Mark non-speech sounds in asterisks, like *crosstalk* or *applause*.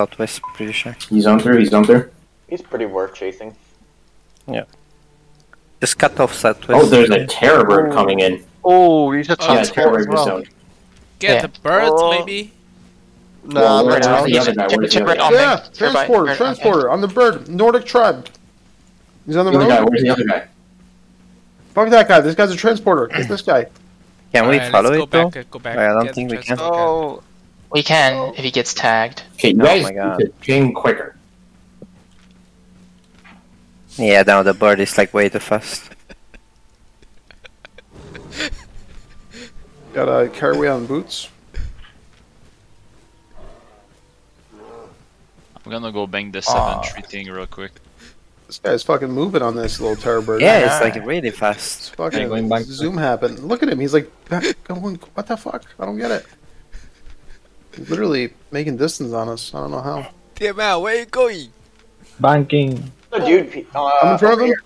Southwest, pretty sure. He's on through, he's on through. He's pretty worth chasing. Yeah. Just cut off Southwest. Oh, there's a terror bird coming in. Oh, he's a Yeah, transport terror as bird well. zoned. Get Yeah. the birds, Oh. maybe. Nah, Well, right now. the other guy? Check- Where's check the other right guy? on Yeah, me. Right by- transporter, right- transporter, on the bird, Nordic tribe. He's on the The other guy, road. where's the other guy? Fuck that guy. This guy's a transporter. Get this guy. Can we Alright, follow it go though? back, uh, go back. I don't think we can. Oh, We can oh. if he gets tagged. Okay, you Oh guys my God. need to ping quicker. Yeah, now the bird is like way too fast. *laughs* Got a caraway on boots. I'm gonna go bang the Aw. 7 tree thing real quick. This guy's fucking moving on this little terror bird. Yeah, know. it's like really It's fast. fucking going back- zoom happened. Look at him. He's like back, going. What the fuck? I don't get it. He's literally making distance on us. I don't know how. Damn out, where you going? Banking. The dude, uh, I'm in front of over him. here.